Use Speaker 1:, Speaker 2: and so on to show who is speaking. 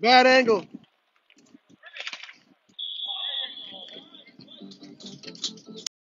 Speaker 1: Bad angle.